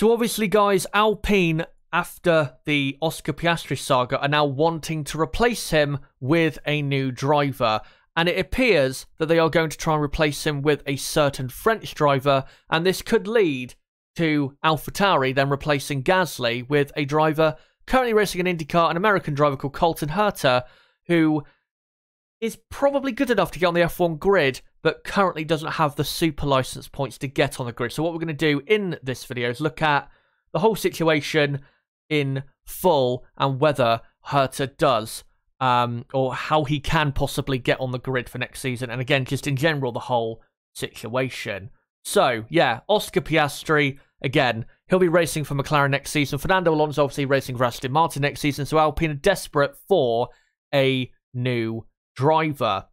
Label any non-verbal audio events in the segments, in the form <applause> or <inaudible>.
So obviously, guys, Alpine, after the Oscar Piastri saga, are now wanting to replace him with a new driver. And it appears that they are going to try and replace him with a certain French driver, and this could lead to AlphaTauri then replacing Gasly with a driver currently racing an IndyCar, an American driver called Colton Herta, who is probably good enough to get on the F1 grid, but currently doesn't have the super license points to get on the grid. So what we're going to do in this video is look at the whole situation in full and whether Herta does um, or how he can possibly get on the grid for next season. And again, just in general, the whole situation. So, yeah, Oscar Piastri, again, he'll be racing for McLaren next season. Fernando Alonso obviously racing for Aston Martin next season. So Alpine are desperate for a new driver.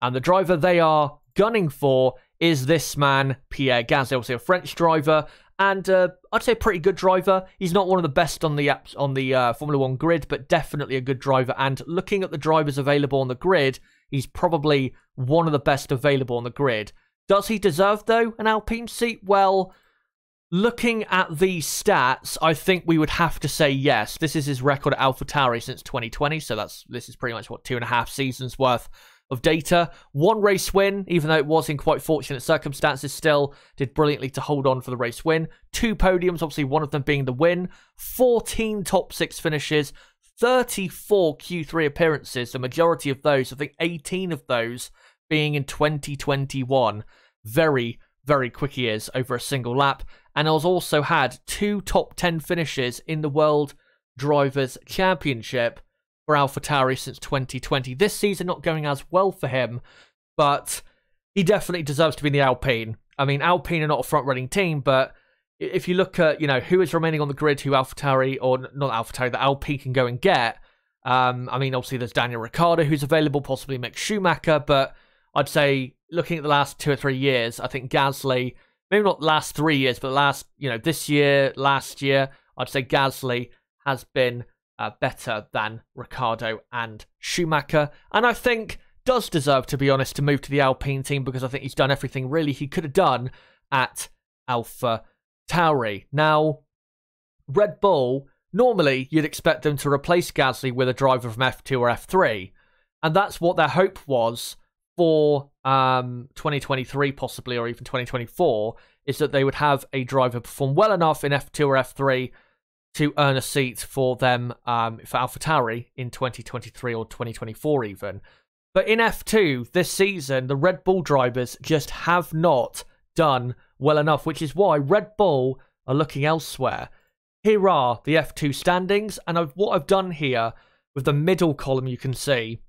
And the driver they are gunning for is this man, Pierre Gasly, obviously a French driver, and uh, I'd say a pretty good driver. He's not one of the best on the apps on the uh, Formula One grid, but definitely a good driver. And looking at the drivers available on the grid, he's probably one of the best available on the grid. Does he deserve though an Alpine seat? Well, looking at these stats, I think we would have to say yes. This is his record at AlphaTauri since 2020, so that's this is pretty much what two and a half seasons worth of data. One race win, even though it was in quite fortunate circumstances, still did brilliantly to hold on for the race win. Two podiums, obviously one of them being the win. 14 top six finishes, 34 Q3 appearances, the majority of those, I think 18 of those being in 2021. Very, very quick he is over a single lap and has also had two top 10 finishes in the World Drivers' Championship for AlphaTauri since 2020. This season not going as well for him, but he definitely deserves to be in the Alpine. I mean, Alpine are not a front-running team, but if you look at, you know, who is remaining on the grid, who AlphaTauri, or not AlphaTauri, that Alpine can go and get, um, I mean, obviously there's Daniel Ricciardo who's available, possibly Mick Schumacher, but I'd say looking at the last two or three years, I think Gasly maybe not the last three years, but last, you know, this year, last year, I'd say Gasly has been uh, better than Ricciardo and Schumacher. And I think does deserve, to be honest, to move to the Alpine team because I think he's done everything really he could have done at Alpha Tauri. Now, Red Bull, normally you'd expect them to replace Gasly with a driver from F2 or F3. And that's what their hope was for um, 2023, possibly, or even 2024, is that they would have a driver perform well enough in F2 or F3 to earn a seat for them um, for AlphaTauri in 2023 or 2024, even. But in F2 this season, the Red Bull drivers just have not done well enough, which is why Red Bull are looking elsewhere. Here are the F2 standings, and I've, what I've done here with the middle column you can see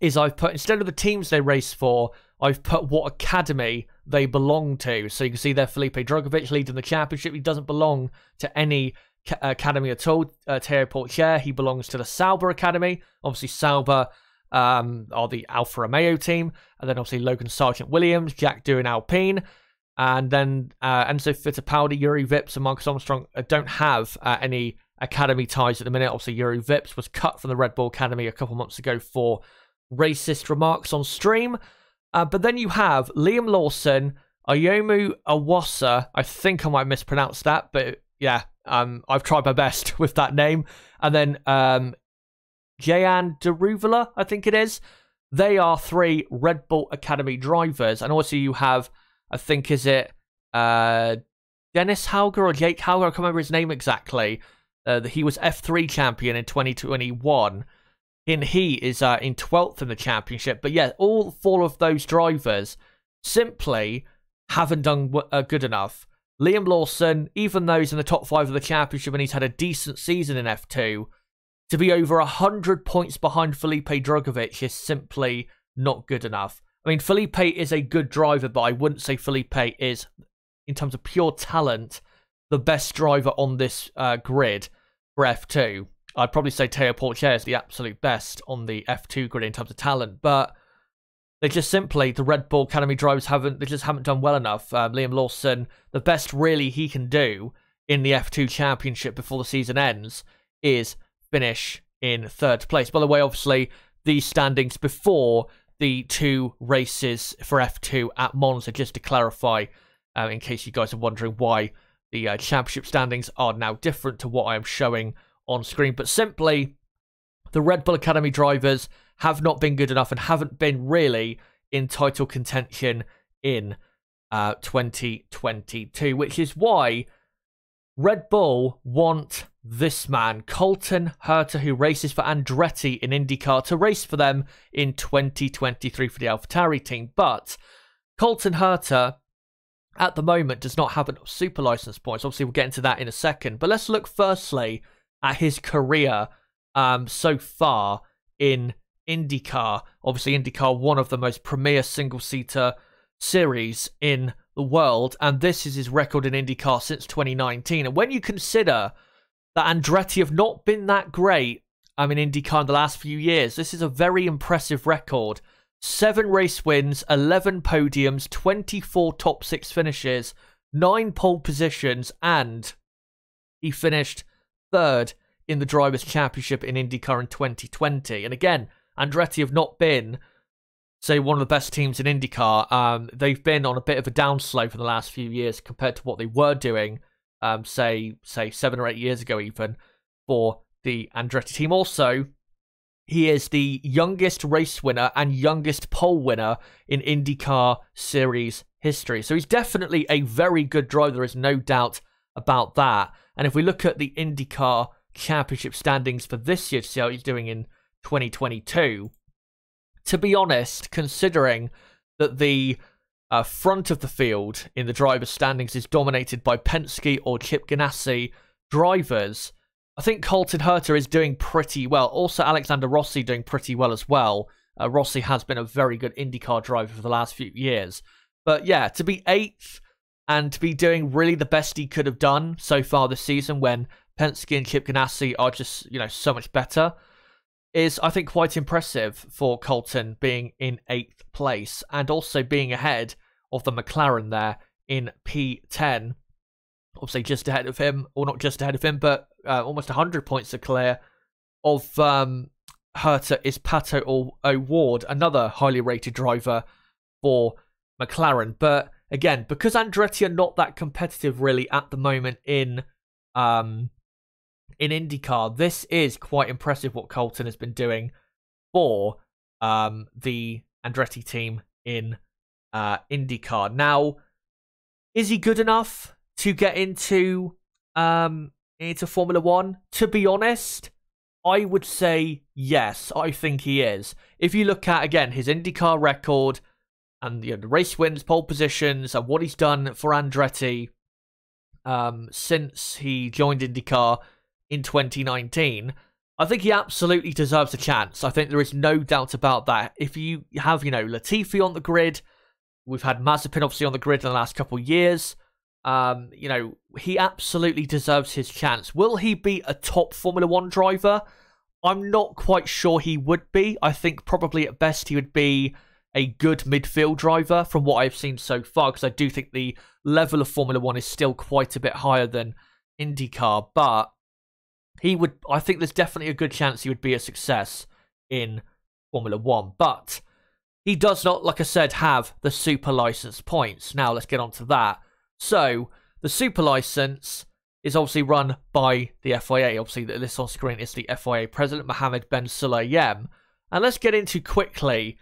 is I've put, instead of the teams they race for, I've put what academy they belong to. So you can see there Felipe Drugovich leading the championship. He doesn't belong to any academy at all. Uh, Pourchaire, he belongs to the Sauber Academy. Obviously, Sauber um, are the Alfa Romeo team. And then obviously Logan Sargeant Williams, Jack Doohan Alpine. And then uh, Enzo Fittipaldi, Jüri Vips, and Marcus Armstrong uh, don't have uh, any academy ties at the minute. Obviously, Jüri Vips was cut from the Red Bull Academy a couple months ago for racist remarks on stream. Uh, but then you have Liam Lawson, Ayumu Iwasa. I think I might mispronounce that, but yeah, um, I've tried my best <laughs> with that name. And then um, Jehan Daruvala, I think it is. They are three Red Bull Academy drivers. And also you have, I think, is it uh, Dennis Hauger or Jake Hauger? I can't remember his name exactly. Uh, he was F3 champion in 2021 And he is uh, in 12th in the championship. But yeah, all four of those drivers simply haven't done uh, good enough. Liam Lawson, even though he's in the top five of the championship and he's had a decent season in F2, to be over 100 points behind Felipe Drugovich is simply not good enough. I mean, Felipe is a good driver, but I wouldn't say Felipe is, in terms of pure talent, the best driver on this uh, grid for F2. I'd probably say Théo Pourchaire is the absolute best on the F2 grid in terms of talent, but they just simply the Red Bull Academy drivers haven't they just haven't done well enough. Um, Liam Lawson, the best really he can do in the F2 Championship before the season ends is finish in third place. By the way, obviously the standings before the two races for F2 at Monza, just to clarify, uh, in case you guys are wondering why the uh, championship standings are now different to what I am showing on screen. But simply, the Red Bull Academy drivers have not been good enough and haven't been really in title contention in uh, 2022, which is why Red Bull want this man, Colton Herta, who races for Andretti in IndyCar, to race for them in 2023 for the AlphaTauri team. But Colton Herta, at the moment, does not have a super license points. Obviously, we'll get into that in a second. But let's look firstly at his career um, so far in IndyCar. Obviously, IndyCar, one of the most premier single seater series in the world, and this is his record in IndyCar since 2019. And when you consider that Andretti have not been that great, I mean, IndyCar in the last few years, this is a very impressive record. Seven race wins, 11 podiums, 24 top six finishes, nine pole positions, and he finished third in the Drivers' Championship in IndyCar in 2020. And again, Andretti have not been, say, one of the best teams in IndyCar. Um, they've been on a bit of a downslope for the last few years compared to what they were doing, um, say, say seven or eight years ago, even for the Andretti team. Also, he is the youngest race winner and youngest pole winner in IndyCar series history. So he's definitely a very good driver. There is no doubt about that. And if we look at the IndyCar championship standings for this year to see how he's doing in 2022. To be honest, considering that the uh, front of the field in the driver's standings is dominated by Penske or Chip Ganassi drivers, I think Colton Herta is doing pretty well. Also, Alexander Rossi doing pretty well as well. Uh, Rossi has been a very good IndyCar driver for the last few years. But yeah, to be eighth and to be doing really the best he could have done so far this season when Penske and Chip Ganassi are just, you know, so much better is, I think, quite impressive for Colton being in eighth place and also being ahead of the McLaren there in P10. Obviously, just ahead of him, or not just ahead of him, but uh, almost 100 points are clear of um, Herta is Pato O'Ward, another highly rated driver for McLaren. But again, because Andretti are not that competitive really at the moment in um, in IndyCar, this is quite impressive what Colton has been doing for um, the Andretti team in uh, IndyCar. Now, is he good enough to get into um, into Formula One? To be honest, I would say yes. I think he is. If you look at again his IndyCar record and you know, the race wins, pole positions, and what he's done for Andretti um, since he joined IndyCar in 2019, I think he absolutely deserves a chance. I think there is no doubt about that. If you have, you know, Latifi on the grid, we've had Mazepin obviously on the grid in the last couple of years. Um, you know, he absolutely deserves his chance. Will he be a top Formula One driver? I'm not quite sure he would be. I think probably at best he would be a good midfield driver from what I've seen so far, because I do think the level of Formula One is still quite a bit higher than IndyCar. But he would I think there's definitely a good chance he would be a success in Formula One. But he does not, like I said, have the super license points. Now let's get on to that. So the super license is obviously run by the FIA. Obviously, this on screen is the FIA president, Mohammed Ben Sulayem. And let's get into quickly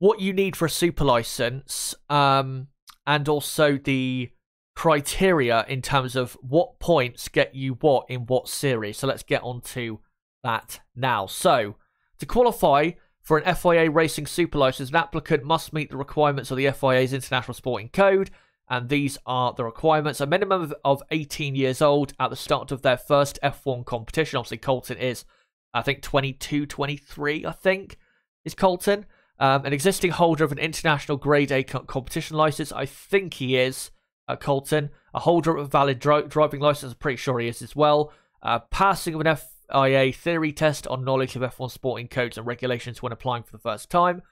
what you need for a super license um, and also the criteria in terms of what points get you what in what series. So let's get on to that now. So to qualify for an FIA Racing Super License, an applicant must meet the requirements of the FIA's International Sporting Code, and these are the requirements. A minimum of 18 years old at the start of their first F1 competition. Obviously, Colton is, I think, 22, 23, I think, is Colton. Um, an existing holder of an international Grade A competition license, I think he is uh, Colton. A holder of a valid dri- driving license, I'm pretty sure he is as well. Uh, passing of an FIA theory test on knowledge of F1 sporting codes and regulations when applying for the first time.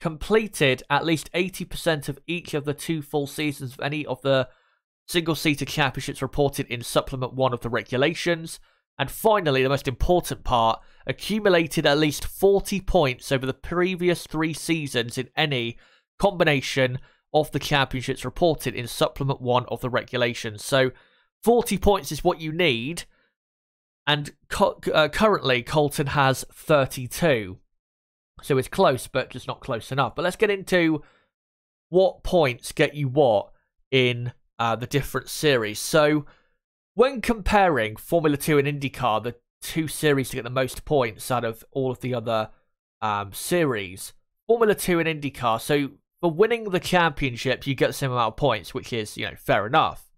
Completed at least 80% of each of the two full seasons of any of the single seater championships reported in Supplement 1 of the regulations. And finally, the most important part accumulated at least 40 points over the previous three seasons in any combination of the championships reported in Supplement 1 of the regulations. So 40 points is what you need. And uh, currently, Colton has 32. So it's close, but just not close enough. But let's get into what points get you what in uh, the different series. So when comparing Formula 2 and IndyCar, the two series to get the most points out of all of the other um, series, Formula 2 and IndyCar, so for winning the championship, you get the same amount of points, which is, you know, fair enough.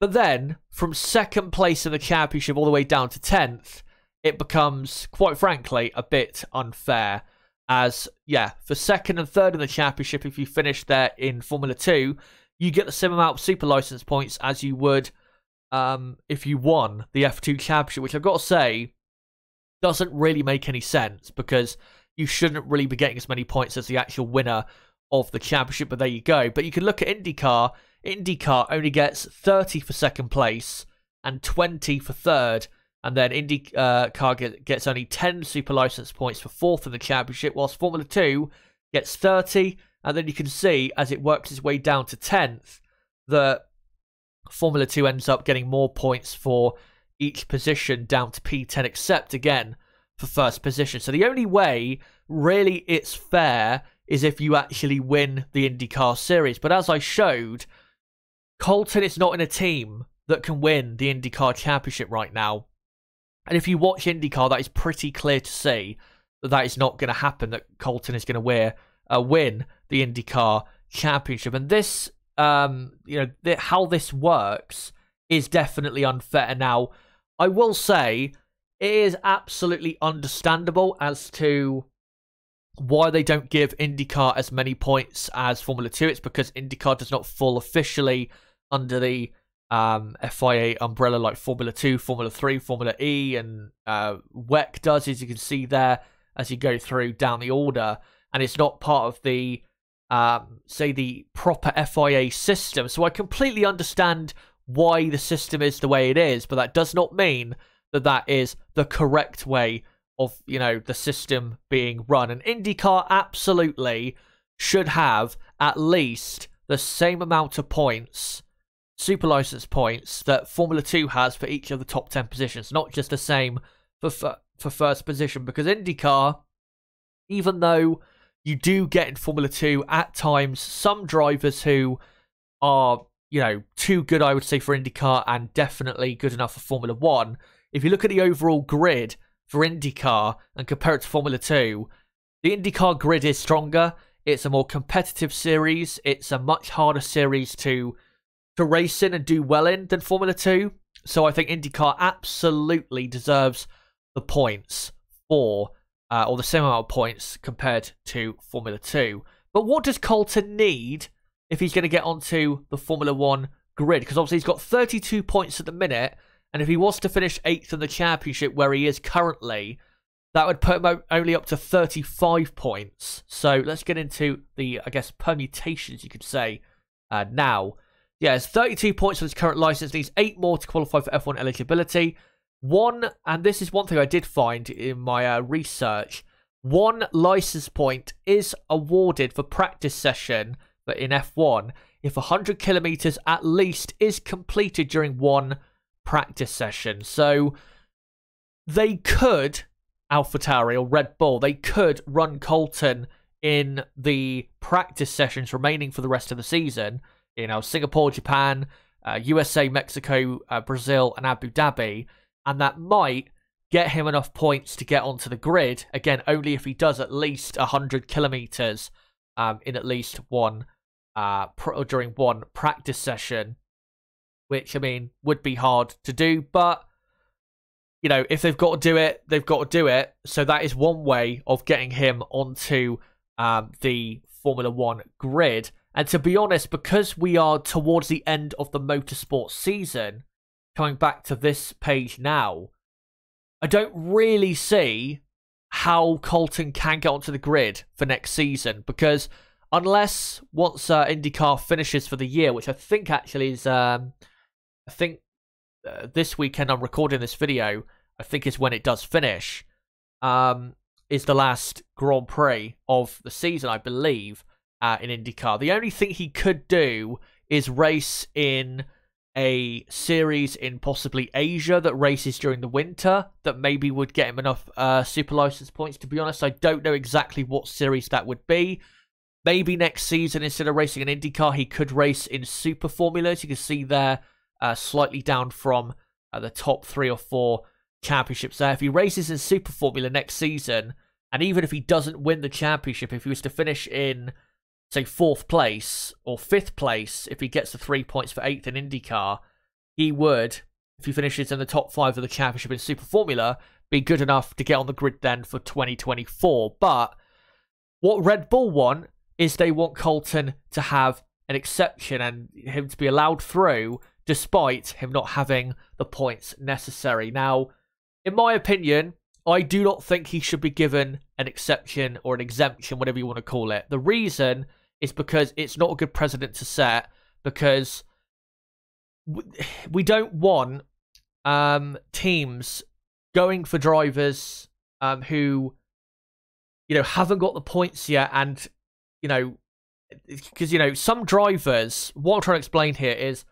But then, from second place in the championship all the way down to 10th, it becomes, quite frankly, a bit unfair. As, yeah, for second and third in the championship, if you finish there in Formula 2, you get the same amount of super license points as you would um, if you won the F2 championship, which I've got to say doesn't really make any sense because you shouldn't really be getting as many points as the actual winner of the championship, but there you go. But you can look at IndyCar. IndyCar only gets 30 for second place and 20 for third. And then IndyCar uh, gets only 10 super license points for fourth in the championship, whilst Formula 2 gets 30. And then you can see as it works its way down to 10th that Formula 2 ends up getting more points for each position down to P10, except again for first position. So the only way really it's fair is if you actually win the IndyCar series. But as I showed, Colton is not in a team that can win the IndyCar championship right now. And if you watch IndyCar, that is pretty clear to see that that is not going to happen, that Colton is going to uh, win the IndyCar championship. And this, um, you know, th- how this works is definitely unfair. Now, I will say it is absolutely understandable as to why they don't give IndyCar as many points as Formula 2. It's because IndyCar does not fall officially under the um, FIA umbrella like Formula 2, Formula 3, Formula E, and uh, WEC does, as you can see there as you go through down the order. And it's not part of the, um, say, the proper FIA system. So I completely understand why the system is the way it is, but that does not mean that that is the correct way of you know the system being run. And IndyCar absolutely should have at least the same amount of points super license points that Formula 2 has for each of the top 10 positions. Not just the same for for first position because IndyCar even though you do get in Formula 2 at times some drivers who are you know too good I would say for IndyCar and definitely good enough for Formula 1 if you look at the overall grid for IndyCar and compare it to Formula 2, the IndyCar grid is stronger. It's a more competitive series. It's a much harder series to to race in and do well in than Formula 2. So I think IndyCar absolutely deserves the points for, uh, or the same amount of points compared to Formula 2. But what does Colton need if he's going to get onto the Formula 1 grid? Because obviously he's got 32 points at the minute, and if he was to finish eighth in the championship where he is currently, that would put him only up to 35 points. So let's get into the, I guess, permutations, you could say, uh, now. Yeah, it's 32 points for his current license. Needs eight more to qualify for F1 eligibility. One, and this is one thing I did find in my uh, research. One license point is awarded for practice session, but in F1, if 100 kilometers at least is completed during one practice session. So they could, AlphaTauri or Red Bull, they could run Colton in the practice sessions remaining for the rest of the season. You know, Singapore, Japan, uh, USA, Mexico, uh, Brazil, and Abu Dhabi. And that might get him enough points to get onto the grid. Again, only if he does at least 100 kilometers um, in at least one uh, during one practice session which I mean would be hard to do, but you know, if they've got to do it, they've got to do it. So that is one way of getting him onto um, the Formula One grid. And to be honest, because we are towards the end of the motorsport season, coming back to this page now, I don't really see how Colton can get onto the grid for next season because unless once uh, IndyCar finishes for the year, which I think actually is um, I think uh, this weekend I'm recording this video, I think is when it does finish, um, is the last Grand Prix of the season, I believe, uh, in IndyCar. The only thing he could do is race in a series in possibly Asia that races during the winter that maybe would get him enough uh, super license points. To be honest, I don't know exactly what series that would be. Maybe next season, instead of racing an IndyCar, he could race in Super Formulas. You can see there, uh, slightly down from uh, the top three or four championships there. If he races in Super Formula next season, and even if he doesn't win the championship, if he was to finish in, say, fourth place or fifth place, if he gets the three points for eighth in IndyCar, he would, if he finishes in the top five of the championship in Super Formula, be good enough to get on the grid then for 2024. But what Red Bull want is they want Colton to have an exception and him to be allowed through despite him not having the points necessary. Now, in my opinion, I do not think he should be given an exception or an exemption, whatever you want to call it. The reason is because it's not a good precedent to set because we don't want um, teams going for drivers um, who you know haven't got the points yet and you know, because you know some drivers. What I'm trying to explain here is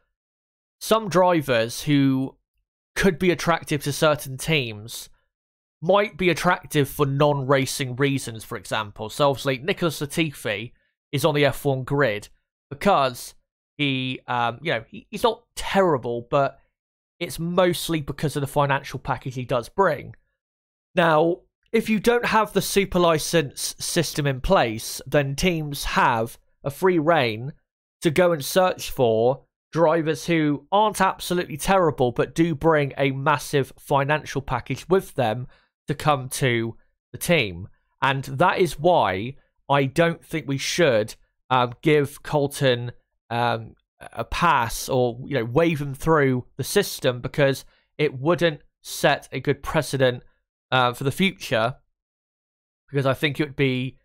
some drivers who could be attractive to certain teams might be attractive for non-racing reasons. For example, so obviously Nicholas Latifi is on the F1 grid because he, um, you know, he, he's not terrible, but it's mostly because of the financial package he does bring. Now, if you don't have the super license system in place, then teams have a free reign to go and search for drivers who aren't absolutely terrible but do bring a massive financial package with them to come to the team. And that is why I don't think we should um, give Colton um, a pass or you know wave him through the system because it wouldn't set a good precedent uh, for the future because I think it would be,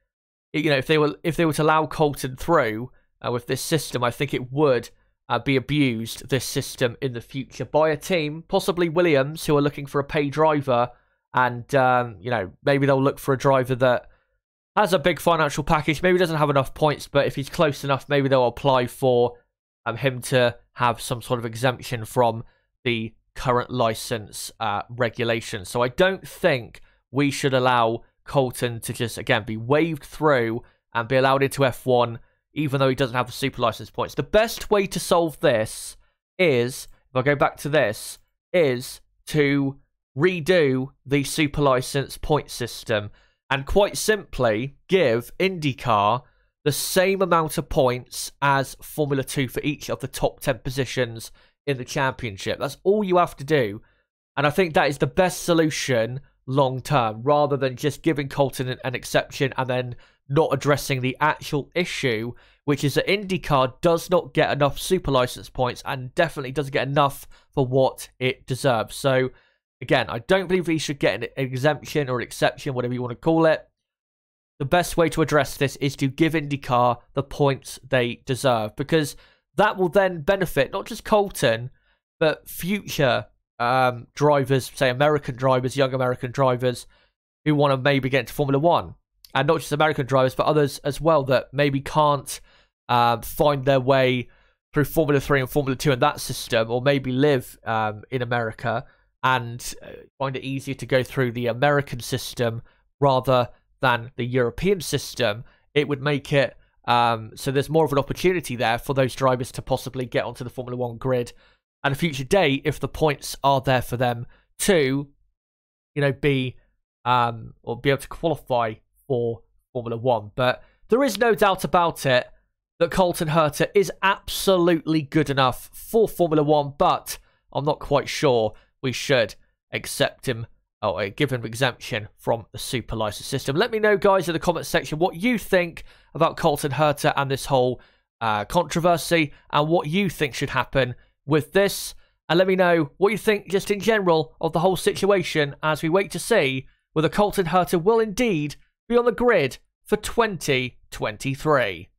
you know, if they were if they were to allow Colton through uh, with this system, I think it would uh, be abused this system in the future by a team, possibly Williams, who are looking for a pay driver, and um, you know maybe they'll look for a driver that has a big financial package, maybe doesn't have enough points, but if he's close enough, maybe they'll apply for um, him to have some sort of exemption from the current license uh, regulations. So I don't think we should allow Colton to just, again, be waved through and be allowed into F1, even though he doesn't have the super license points. The best way to solve this is, if I go back to this, is to redo the super license point system and quite simply give IndyCar the same amount of points as Formula 2 for each of the top 10 positions in the championship. That's all you have to do. And I think that is the best solution long term rather than just giving Colton an, exception and then not addressing the actual issue, which is that IndyCar does not get enough super license points and definitely doesn't get enough for what it deserves. So, again, I don't believe he should get an exemption or an exception, whatever you want to call it the best way to address this is to give IndyCar the points they deserve because that will then benefit not just Colton but future um, drivers, say American drivers, young American drivers who want to maybe get into Formula One, and not just American drivers but others as well that maybe can't um, find their way through Formula Three and Formula Two in that system, or maybe live um, in America and uh, find it easier to go through the American system rather than the European system, it would make it um, so there's more of an opportunity there for those drivers to possibly get onto the Formula One grid at a future date if the points are there for them to, you know, be um, or be able to qualify for Formula One. But there is no doubt about it that Colton Herta is absolutely good enough for Formula One, but I'm not quite sure we should accept him or a given exemption from the super license system. Let me know, guys, in the comment section what you think about Colton Herta and this whole uh, controversy and what you think should happen with this. And let me know what you think, just in general, of the whole situation as we wait to see whether Colton Herta will indeed be on the grid for 2023.